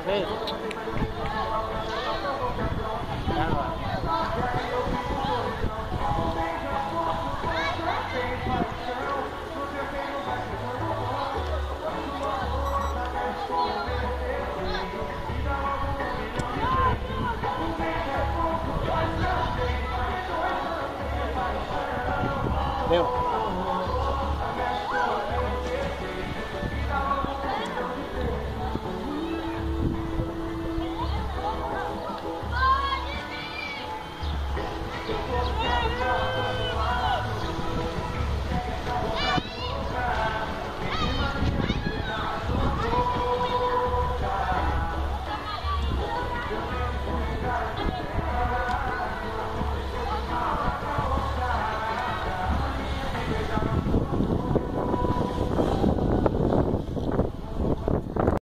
Três. Agora. Deu.